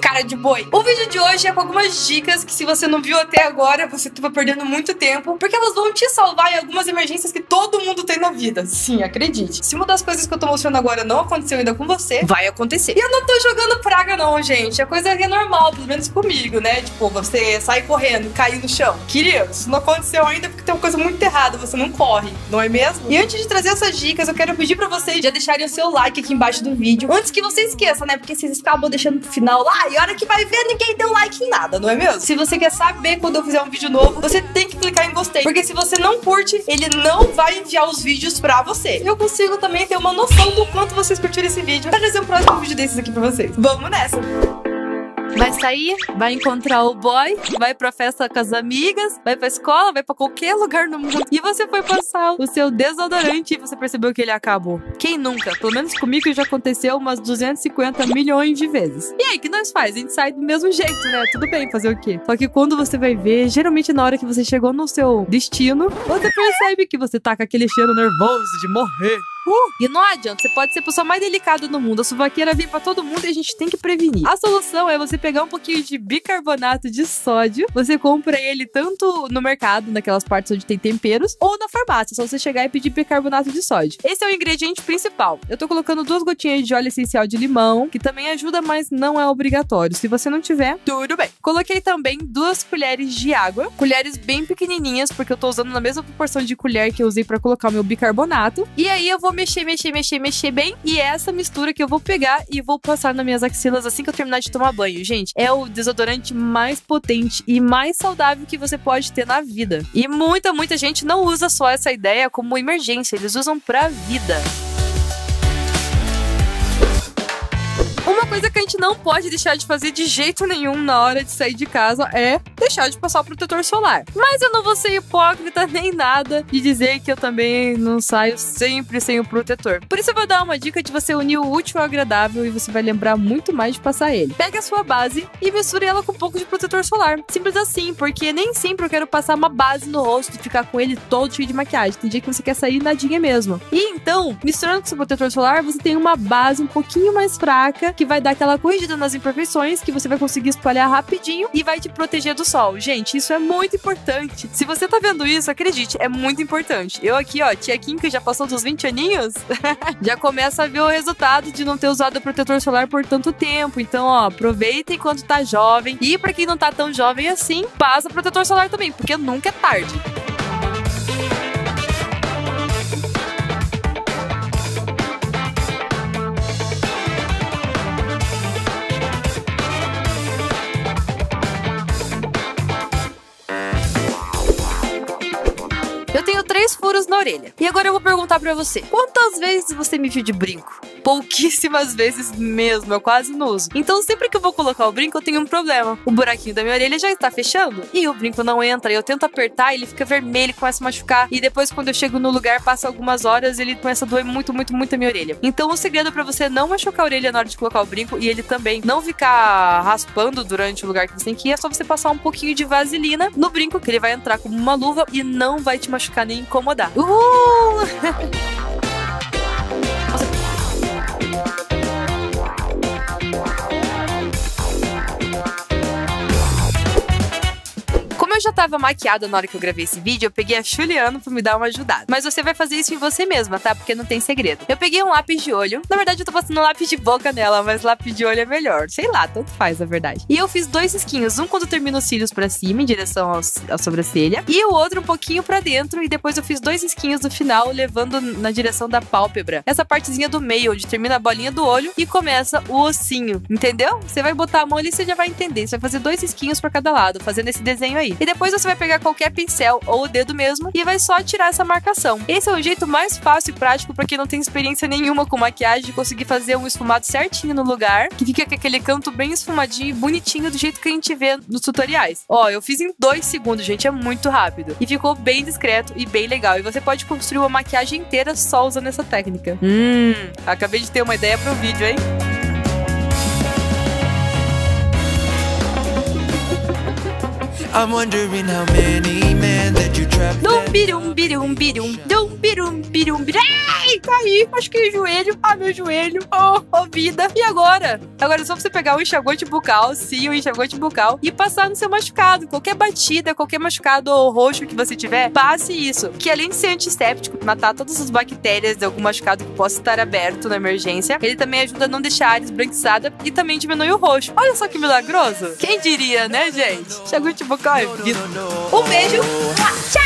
Cara de boi. O vídeo de hoje é com algumas dicas que se você não viu até agora, você tava perdendo muito tempo, porque elas vão te salvar em algumas emergências que todo mundo tem na vida. Sim, acredite. Se uma das coisas que eu tô mostrando agora não aconteceu ainda com você, vai acontecer. E eu não tô jogando praga não, gente. A coisa é normal, pelo menos comigo, né? Tipo, você sai correndo, cair no chão. Querido, isso não aconteceu ainda porque tem uma coisa muito errada, você não corre, não é mesmo? E antes de trazer essas dicas, eu quero pedir pra vocês já deixarem o seu like aqui embaixo do vídeo, antes que você esqueça, né? Porque vocês acabam deixando pro final lá, e a hora que vai ver, ninguém deu like em nada, não é mesmo? Se você quer saber quando eu fizer um vídeo novo, você tem que clicar em gostei, porque se você não curte, ele não vai enviar os vídeos pra você. Eu consigo também ter uma noção do quanto vocês curtiram esse vídeo pra trazer um próximo vídeo desses aqui pra vocês. Vamos nessa! Vai sair, vai encontrar o boy, vai pra festa com as amigas, vai pra escola, vai pra qualquer lugar no mundo. E você foi passar o seu desodorante e você percebeu que ele acabou. Quem nunca? Pelo menos comigo já aconteceu umas 250 milhões de vezes. E aí, que nós faz? A gente sai do mesmo jeito, né? Tudo bem, fazer o quê? Só que quando você vai ver, geralmente na hora que você chegou no seu destino, você percebe que você tá com aquele cheiro nervoso de morrer. Uh, e não adianta, você pode ser a pessoa mais delicada do mundo. A suvaqueira vem pra todo mundo e a gente tem que prevenir. A solução é você pegar um pouquinho de bicarbonato de sódio. Você compra ele tanto no mercado, naquelas partes onde tem temperos, ou na farmácia. Só você chegar e pedir bicarbonato de sódio. Esse é o ingrediente principal. Eu tô colocando duas gotinhas de óleo essencial de limão, que também ajuda, mas não é obrigatório. Se você não tiver, tudo bem. Coloquei também duas colheres de água, colheres bem pequenininhas, porque eu tô usando na mesma proporção de colher que eu usei para colocar o meu bicarbonato. E aí eu vou vou mexer, mexer, mexer, mexer bem. E é essa mistura que eu vou pegar e vou passar nas minhas axilas assim que eu terminar de tomar banho. Gente, é o desodorante mais potente e mais saudável que você pode ter na vida. E muita, muita gente não usa só essa ideia como emergência, eles usam pra vida. Não pode deixar de fazer de jeito nenhum na hora de sair de casa é deixar de passar o protetor solar. Mas eu não vou ser hipócrita nem nada de dizer que eu também não saio sempre sem o protetor. Por isso eu vou dar uma dica de você unir o útil ao agradável e você vai lembrar muito mais de passar ele. Pega a sua base e misture ela com um pouco de protetor solar. Simples assim, porque nem sempre eu quero passar uma base no rosto e ficar com ele todo cheio de maquiagem. Tem dia que você quer sair nadinha mesmo. E então, misturando com seu protetor solar, você tem uma base um pouquinho mais fraca que vai dar aquela corrigida nas imperfeições, que você vai conseguir espalhar rapidinho e vai te proteger do sol. Gente, isso é muito importante. Se você tá vendo isso, acredite, é muito importante. Eu aqui, ó, tia Kim, que já passou dos 20 aninhos, já começa a ver o resultado de não ter usado o protetor solar por tanto tempo. Então, ó, aproveita enquanto tá jovem. E para quem não tá tão jovem assim, passa protetor solar também, porque nunca é tarde. Orelha. E agora eu vou perguntar para você: quantas vezes você me viu de brinco? Pouquíssimas vezes mesmo, eu quase não uso. Então, sempre que eu vou colocar o brinco, eu tenho um problema. O buraquinho da minha orelha já está fechando e o brinco não entra. Eu tento apertar, ele fica vermelho, começa a machucar. E depois, quando eu chego no lugar, passa algumas horas, ele começa a doer muito, muito, muito a minha orelha. Então, o segredo para você não machucar a orelha na hora de colocar o brinco e ele também não ficar raspando durante o lugar que você tem que ir, é só você passar um pouquinho de vaselina no brinco, que ele vai entrar como uma luva e não vai te machucar nem incomodar. Oh. já tava maquiada na hora que eu gravei esse vídeo, eu peguei a Juliana pra me dar uma ajudada. Mas você vai fazer isso em você mesma, tá? Porque não tem segredo. Eu peguei um lápis de olho. Na verdade, eu tô passando um lápis de boca nela, mas lápis de olho é melhor. Sei lá, tanto faz, na verdade. E eu fiz dois esquinhos. Um quando termina os cílios pra cima, em direção à sobrancelha. E o outro um pouquinho pra dentro. E depois eu fiz dois esquinhos no final, levando na direção da pálpebra. Essa partezinha do meio, onde termina a bolinha do olho e começa o ossinho. Entendeu? Você vai botar a mão ali você já vai entender. Você vai fazer dois esquinhos pra cada lado, fazendo esse desenho aí. E depois você vai pegar qualquer pincel ou o dedo mesmo e vai só tirar essa marcação. Esse é o jeito mais fácil e prático para quem não tem experiência nenhuma com maquiagem de conseguir fazer um esfumado certinho no lugar, que fica com aquele canto bem esfumadinho e bonitinho do jeito que a gente vê nos tutoriais. Ó, eu fiz em dois segundos, gente, é muito rápido. E ficou bem discreto e bem legal. E você pode construir uma maquiagem inteira só usando essa técnica. Hum, acabei de ter uma ideia pro vídeo, hein? I'm wondering how many men that you trapped. Dum dum birum Birum, birum. Ai, caí. Machuquei o joelho. Ah, meu joelho. Oh, oh, vida. E agora? Agora é só você pegar o enxaguante bucal, sim, o enxaguante bucal, e passar no seu machucado. Qualquer batida, qualquer machucado roxo que você tiver, passe isso. Que além de ser antisséptico, matar todas as bactérias de algum machucado que possa estar aberto na emergência, ele também ajuda a não deixar a área esbranquiçada e também diminui o roxo. Olha só que milagroso. Quem diria, né, gente? Enxaguante bucal é vida. Um beijo. Tchau.